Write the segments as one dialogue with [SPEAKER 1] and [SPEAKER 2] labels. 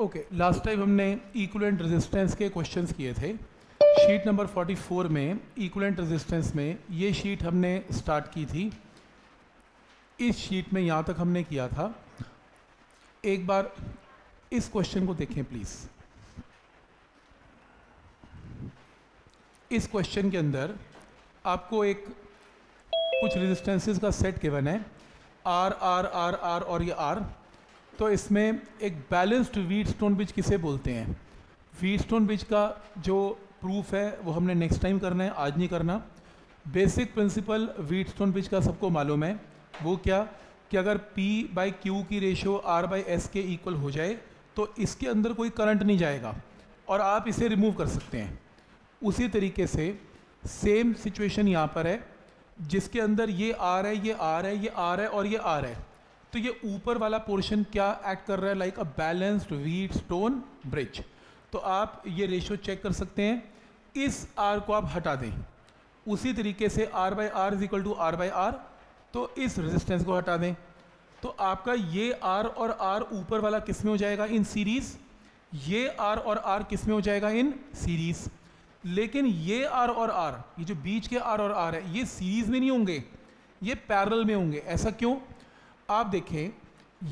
[SPEAKER 1] Okay last time हमने equivalent resistance के questions किए थे। शीट नंबर 44 में इक्वलेंट रेजिस्टेंस में ये शीट हमने स्टार्ट की थी। इस शीट में यहाँ तक हमने किया था। एक बार इस क्वेश्चन को देखें प्लीज़ इस क्वेश्चन के अंदर आपको एक कुछ रेजिस्टेंसेस का सेट गिवन है। आर आर आर आर और ये आर तो इसमें एक बैलेंस्ड वीट स्टोन ब्रिज किसे बोलते हैं? वीट स्टोन ब्रिज का जो प्रूफ है, वो हमने नेक्स्ट टाइम करना है, आज नहीं करना। Basic principle Wheatstone bridge का सबको मालूम है। वो क्या? कि अगर P बाई क्यू की रेशियो R बाई एस के इक्वल हो जाए तो इसके अंदर कोई करंट नहीं जाएगा और आप इसे रिमूव कर सकते हैं। उसी तरीके से सेम सिचुएशन यहाँ पर है, जिसके अंदर ये आर है, ये आर है, ये आर है और ये आर है। तो ये ऊपर वाला पोर्शन क्या एक्ट कर रहा है? Like a balanced Wheatstone bridge तो आप ये रेशियो चेक कर सकते हैं। इस आर को आप हटा दें। उसी तरीके से R by R is equal to R by R तो इस रेजिस्टेंस को हटा दें। तो आपका ये आर और आर ऊपर वाला किसमें हो जाएगा? इन सीरीज़ ये आर और आर किसमें हो जाएगा? इन सीरीज़ लेकिन ये आर और आर ये जो बीच के आर और आर है, ये सीरीज़ में नहीं होंगे। ये पैरल में होंगे। ऐसा क्यों? आप देखें,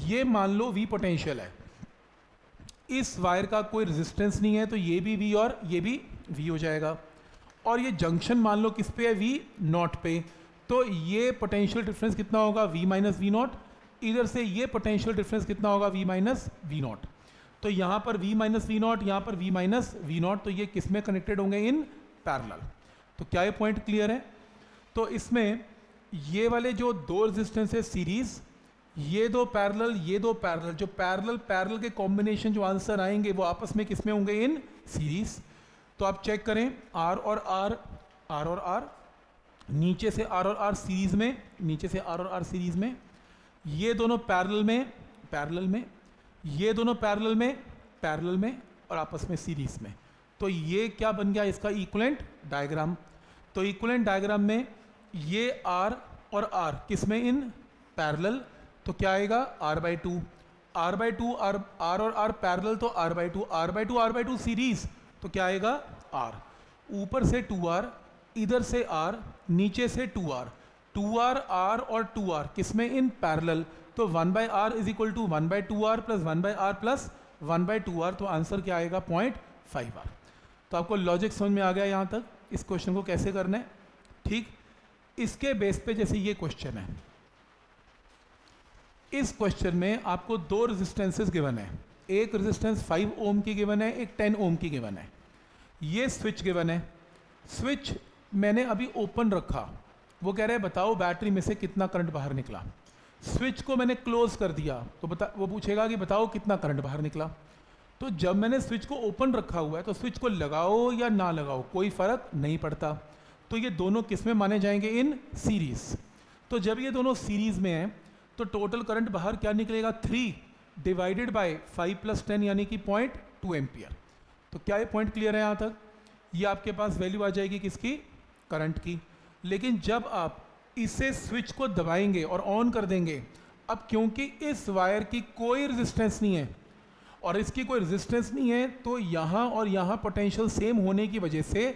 [SPEAKER 1] ये मान लो वी पोटेंशियल है। इस वायर का कोई रेजिस्टेंस नहीं है तो ये भी वी और ये भी वी हो जाएगा। और ये जंक्शन मान लो किस पे है? वी नॉट पे। तो ये पोटेंशियल डिफरेंस कितना होगा? वी माइनस वी नॉट इधर से ये पोटेंशियल डिफरेंस कितना होगा? वी माइनस वी नॉट तो यहाँ पर वी माइनस वी नॉट यहाँ पर वी माइनस वी नॉट तो ये किसमें कनेक्टेड होंगे? इन पैरल तो क्या ये पॉइंट क्लियर है? तो इसमें ये वाले जो दो रेजिस्टेंस है सीरीज़ ये दो पैरेलल ये दो पैरेलल जो पैरेलल पैरेलल के कॉम्बिनेशन जो आंसर आएँगे, वो आपस में किसमें होंगे? इन सीरीज़ तो आप चेक करें आर और आर आर और आर नीचे से आर और आर सीरीज़ में, नीचे से आर और आर सीरीज़ में, ये दोनों पैरेलल में पैरेलल में, ये दोनों पैरेलल में पैरेलल में और आपस में सीरीज़ में. तो ये क्या बन गया इसका इक्वलेंट डायग्राम तो इक्वलेंट डायग्राम में ये आर और आर किसमें इन पैरेलल तो क्या आएगा? R by two R by two R R और आर पैरल तो R by two R by two R by two series तो क्या आएगा? आर ऊपर से टू आर इधर से आर नीचे से two R two R R और टू आर किसमें? इन पैरल तो one by R is equal to one by two R plus one by R plus one by two R तो answer क्या आएगा? पॉइंट फाइव आर तो आपको logic समझ में आ गया यहाँ तक? इस क्वेश्चन को कैसे करना? है ठीक? इसके बेस पे जैसे ये क्वेश्चन है। इस क्वेश्चन में आपको दो रेजिस्टेंसेस गिवन है। एक रेजिस्टेंस 5 ओम की गिवन है, एक 10 ओम की गिवन है। ये स्विच गिवन है। स्विच मैंने अभी ओपन रखा। वो कह रहे हैं, बताओ बैटरी में से कितना करंट बाहर निकला? स्विच को मैंने क्लोज कर दिया। तो बता, वो पूछेगा कि बताओ कितना करंट बाहर निकला। तो जब मैंने स्विच को ओपन रखा हुआ है तो स्विच को लगाओ या ना लगाओ, कोई फ़र्क नहीं पड़ता। तो ये दोनों किसमें माने जाएँगे? इन सीरीज़ तो जब ये दोनों सीरीज़ में हैं तो टोटल करंट बाहर क्या निकलेगा? Three divided by five plus ten यानी कि पॉइंट टू एम्पियर तो क्या ये पॉइंट क्लियर है यहाँ तक? ये आपके पास वैल्यू आ जाएगी किसकी? करंट की। लेकिन जब आप इसे स्विच को दबाएँगे और ऑन कर देंगे, अब क्योंकि इस वायर की कोई रेजिस्टेंस नहीं है, और इसकी कोई रेजिस्टेंस नहीं है तो यहाँ और यहाँ पोटेंशियल सेम होने की वजह से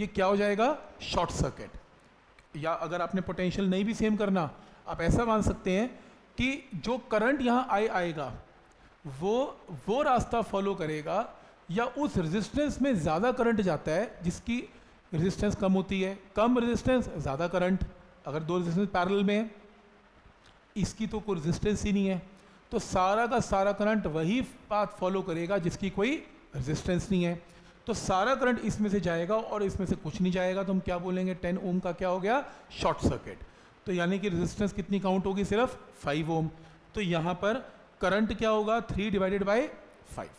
[SPEAKER 1] ये क्या हो जाएगा? शॉर्ट सर्किट या अगर आपने पोटेंशियल नहीं भी सेम करना, आप ऐसा मान सकते हैं कि जो करंट यहाँ आए, आएगा, वो वो रास्ता फॉलो करेगा, या उस रेजिस्टेंस में ज़्यादा करंट जाता है, जिसकी रेजिस्टेंस कम होती है। कम रेजिस्टेंस ज़्यादा करंट। अगर दो रेजिस्टेंस पैरेलल में है, इसकी तो कोई रेजिस्टेंस ही नहीं है। तो सारा का सारा करंट वही पाथ फॉलो करेगा, जिसकी कोई रेजिस्टेंस नहीं है। तो सारा करंट इसमें से जाएगा और इसमें से कुछ नहीं जाएगा तो हम क्या बोलेंगे? टेन ओम का क्या हो गया? शॉर्ट सर्किट तो यानी कि रेजिस्टेंस कितनी काउंट होगी? सिर्फ़ फाइव ओम तो यहाँ पर करंट क्या होगा? थ्री डिवाइडेड बाई फाइव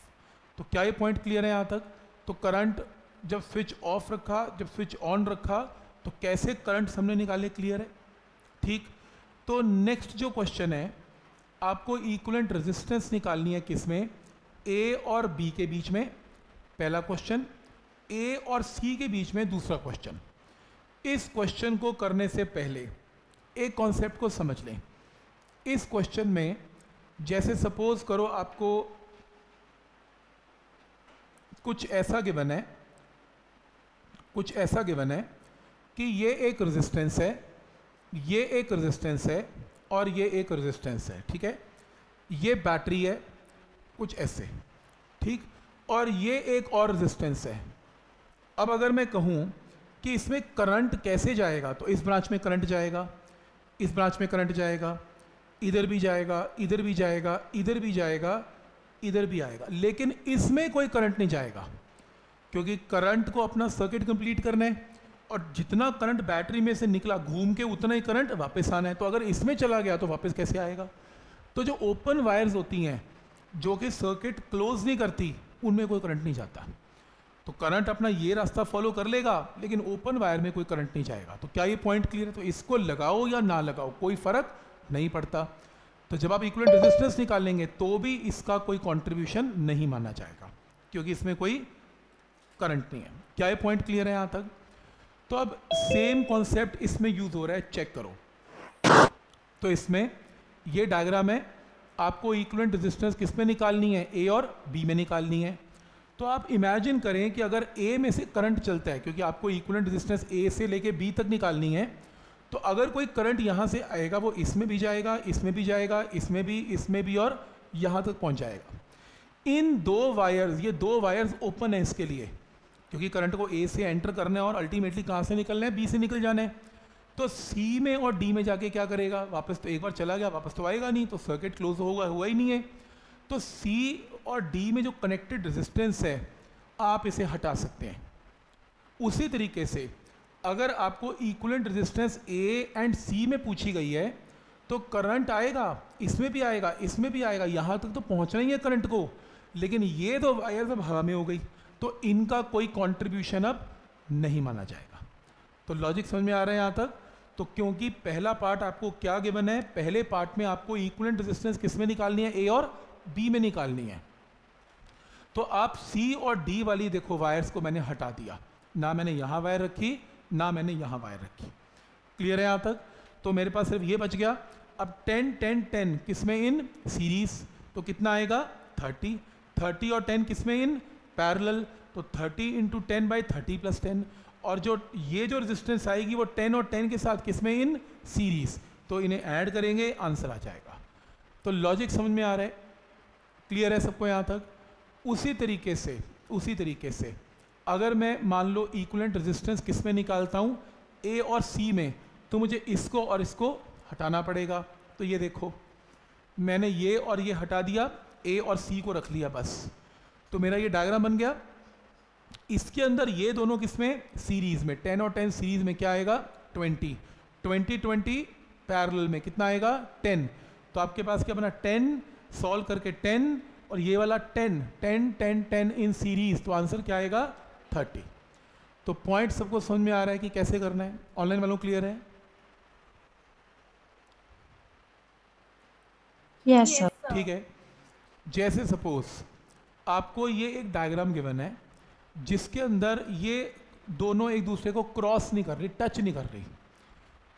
[SPEAKER 1] तो क्या ये पॉइंट क्लियर है यहाँ तक? तो करंट जब स्विच ऑफ़ रखा, जब स्विच ऑन रखा तो कैसे करंट हमने निकाले क्लियर है? ठीक? तो नेक्स्ट जो क्वेश्चन है, आपको इक्वलेंट रेजिस्टेंस निकालनी है किसमें ए और बी के बीच में। पहला क्वेश्चन ए और सी के बीच में दूसरा क्वेश्चन इस क्वेश्चन को करने से पहले एक कॉन्सेप्ट को समझ लें। इस क्वेश्चन में जैसे सपोज़ करो आपको कुछ ऐसा गिवन है, कुछ ऐसा गिवन है कि ये एक रेजिस्टेंस है, ये एक रेजिस्टेंस है और ये एक रेजिस्टेंस है, ठीक है? ये बैटरी है, कुछ ऐसे, ठीक? और ये एक और रेजिस्टेंस है। अब अगर मैं कहूँ कि इसमें करंट कैसे जाएगा तो इस ब्रांच में करंट जाएगा। इस ब्रांच में करंट जाएगा, इधर भी जाएगा, इधर भी जाएगा, इधर भी जाएगा, इधर भी आएगा। लेकिन इसमें कोई करंट नहीं जाएगा, क्योंकि करंट को अपना सर्किट कंप्लीट करना है और जितना करंट बैटरी में से निकला, घूम के उतना ही करंट वापस आना है। तो अगर इसमें चला गया तो वापस कैसे आएगा? तो जो ओपन वायर्स होती हैं, जो कि सर्किट क्लोज नहीं करती, उनमें कोई करंट नहीं जाता। तो करंट अपना ये रास्ता फॉलो कर लेगा, लेकिन ओपन वायर में कोई करंट नहीं जाएगा। तो क्या ये पॉइंट क्लियर है? तो इसको लगाओ या ना लगाओ, कोई फ़र्क नहीं पड़ता। तो जब आप इक्वलेंट रेजिस्टेंस निकालेंगे तो भी इसका कोई कंट्रीब्यूशन नहीं माना जाएगा, क्योंकि इसमें कोई करंट नहीं है। क्या ये पॉइंट क्लियर है यहाँ तक? तो अब सेम कॉन्सेप्ट इसमें यूज़ हो रहा है चेक करो। तो इसमें ये डायग्राम है, आपको इक्वलेंट रेजिस्टेंस किसमें निकालनी है? ए और बी में निकालनी है। तो आप इमेजिन करें कि अगर ए में से करंट चलता है, क्योंकि आपको इक्वलेंट रेजिस्टेंस ए से लेके बी तक निकालनी है तो अगर कोई करंट यहाँ से आएगा, वो इसमें भी जाएगा, इसमें भी जाएगा, इसमें भी इसमें भी और यहाँ तक पहुँच जाएगा। इन दो वायर्स ये दो वायर्स ओपन है इसके लिए, क्योंकि करंट को ए से एंटर करना है और अल्टीमेटली कहाँ से निकलना है? बी से निकल जाना है। तो सी में और डी में जाके क्या करेगा? वापस तो एक बार चला गया, वापस तो आएगा नहीं तो सर्किट क्लोज होगा, हुआ ही नहीं है। तो सी और डी में जो कनेक्टेड रेजिस्टेंस है, आप इसे हटा सकते हैं। उसी तरीके से अगर आपको equivalent resistance A and C में पूछी गई है तो करंट आएगा, इसमें भी आएगा, इसमें भी आएगा, यहाँ तक तो पहुँचना ही है करंट को। लेकिन ये तो वायर अब हवा में हो गई तो इनका कोई कॉन्ट्रीब्यूशन अब नहीं माना जाएगा। तो लॉजिक समझ में आ रहा है यहाँ तक? तो क्योंकि पहला पार्ट आपको क्या गिवन है? पहले पार्ट में आपको इक्वलेंट रेजिस्टेंस किसमें निकालनी है? ए और बी में निकालनी है। तो आप सी और डी वाली देखो वायर्स को मैंने हटा दिया। ना मैंने यहाँ वायर रखी, ना मैंने यहाँ वायर रखी। क्लियर है यहाँ तक? तो मेरे पास सिर्फ़ ये बच गया। अब 10 10 10 किसमें इन सीरीज़ तो कितना आएगा? 30 30 और 10 किसमें इन पैरेलल तो 30 into ten by thirty plus ten और जो, ये जो रेजिस्टेंस आएगी वो 10 और 10 के साथ किसमें इन सीरीज़ तो इन्हें ऐड करेंगे आंसर आ जाएगा। तो लॉजिक समझ में आ रहा है? क्लियर है सबको यहाँ तक? उसी तरीके से, उसी तरीके से। अगर मैं मान लो इक्वलेंट रेजिस्टेंस किसमें निकालता हूँ? ए और सी में तो मुझे इसको और इसको हटाना पड़ेगा। तो ये देखो, मैंने ये और ये हटा दिया ए और सी को रख लिया बस। तो मेरा ये डायग्राम बन गया। इसके अंदर ये दोनों किसमें? सीरीज़ में। टेन और टेन सीरीज़ में क्या आएगा? ट्वेंटी ट्वेंटी ट्वेंटी पैरल में कितना आएगा? टेन तो आपके पास क्या बना? टेन सॉल्व करके टेन और ये वाला ten ten ten ten in series तो आंसर क्या आएगा? थर्टी तो पॉइंट सबको समझ में आ रहा है कि कैसे करना है? ऑनलाइन वालों क्लियर है?
[SPEAKER 2] यस सर
[SPEAKER 1] ठीक है? जैसे सपोज़ आपको ये एक डायग्राम गिवन है जिसके अंदर ये दोनों एक दूसरे को क्रॉस नहीं कर रही टच नहीं कर रही।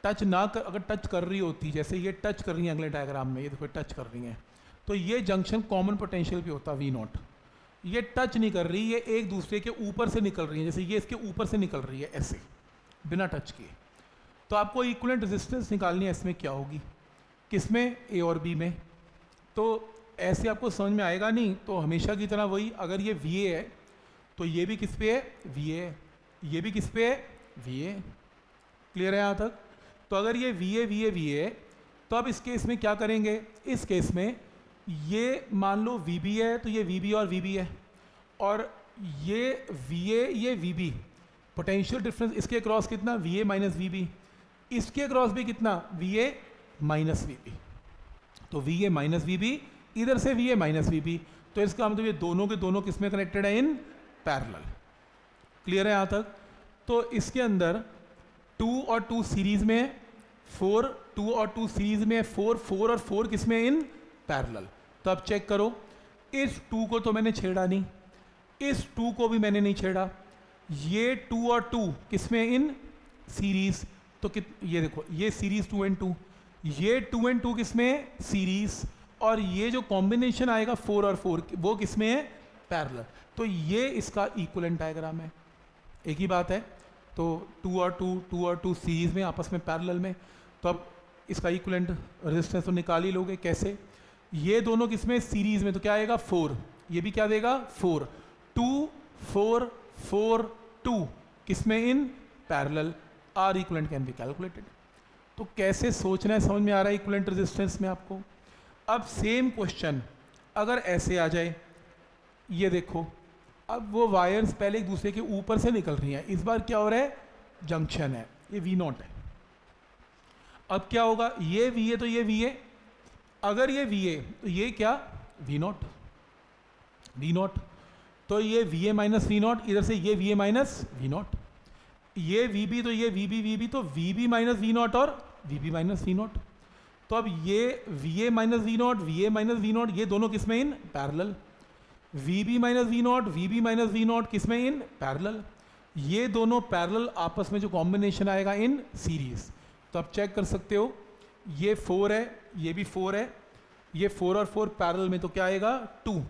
[SPEAKER 1] टच ना कर अगर टच कर रही होती जैसे ये टच कर रही है अगले डायग्राम में ये देखो टच कर रही हैं। तो ये जंक्शन कॉमन पोटेंशियल पे होता वी नॉट ये टच नहीं कर रही, ये एक दूसरे के ऊपर से निकल रही है, जैसे ये इसके ऊपर से निकल रही है, ऐसे, बिना टच किए। तो आपको इक्वलेंट रेजिस्टेंस निकालनी है, इसमें क्या होगी? किसमें ए और बी में। तो ऐसे आपको समझ में आएगा नहीं तो हमेशा की तरह वही, अगर ये VA है तो ये भी किस पे है? वी ए ये भी किस पे है? वी ए क्लियर है यहाँ तक? तो अगर ये V A V A V A तो अब इस केस में क्या करेंगे? इस केस में ये मान लो वी बी है तो ये वी बी और वी बी है। और ये वी ए ये वी बी पोटेंशियल डिफरेंस इसके क्रॉस कितना? V A minus V B इसके क्रॉस भी कितना? V A minus V B तो V A minus V B इधर से V A minus V B तो इसका मतलब ये दोनों के दोनों किसमें कनेक्टेड है? इन पैरेलल क्लियर है यहाँ तक? तो इसके अंदर टू और टू सीरीज़ में फोर टू और टू सीरीज़ में फोर फोर और फोर किसमें? इन पैरेलल तो अब चेक करो। इस टू को तो मैंने छेड़ा नहीं। इस टू को भी मैंने नहीं छेड़ा। ये टू और टू किसमें इन? सीरीज़ तो कित, ये देखो, ये सीरीज़ टू एंड टू ये टू एंड टू किसमें सीरीज़ और ये जो कॉम्बिनेशन आएगा फोर और फोर वो किसमें है? पैरल तो ये इसका इक्वलेंट डायग्राम है। एक ही बात है। तो टू और टू टू और टू सीरीज़ में, आपस में पैरल में। तो अब इसका इक्वलेंट रेजिस्टेंस तो निकाल ही लोगे। कैसे? ये दोनों किसमें सीरीज़ में। तो क्या आएगा? फोर। ये भी क्या देगा? Four. Two, four four, two. किसमें in parallel. R equivalent can be calculated. तो कैसे सोचना है? समझ में आ रहा है इक्वलेंट रेजिस्टेंस में आपको? अब सेम क्वेश्चन, अगर ऐसे आ जाए, ये देखो। अब वो वायर्स पहले एक दूसरे के ऊपर से निकल रही हैं। इस बार क्या हो रहा है? जंक्शन है। ये वी नॉट है। अब क्या होगा? ये वी ए तो ये वी ए अगर ये वी ए तो ये क्या? वी नॉट वी नॉट तो ये V A minus V naught इधर से ये V A minus V naught ये वी बी तो ये वी बी वी बी तो V B minus V naught और V B minus V naught तो अब ये V A minus V naught V A minus V naught ये दोनों किसमें in parallel V B minus V naught V B minus V naught किसमें in parallel ये दोनों पैरेलल आपस में जो कॉम्बिनेशन आएगा इन सीरीज़ तो आप चेक कर सकते हो, ये फोर है ये भी फोर है। ये फोर और फोर पैरल में तो क्या आएगा? टू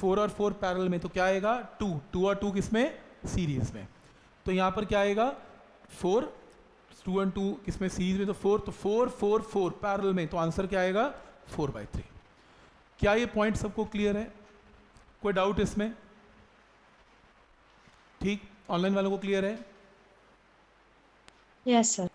[SPEAKER 1] फोर और फोर पैरल में तो क्या आएगा? टू टू और टू किसमें? सीरीज़ में। तो यहाँ पर क्या आएगा? फोर टू एंड टू किसमें? सीरीज़ में। तो फोर तो फोर फोर फोर पैरल में तो आंसर क्या आएगा? फोर बाई थ्री क्या ये पॉइंट सबको क्लियर है? कोई डाउट इसमें? ठीक? ऑनलाइन वालों को क्लियर है?
[SPEAKER 2] Yes, sir.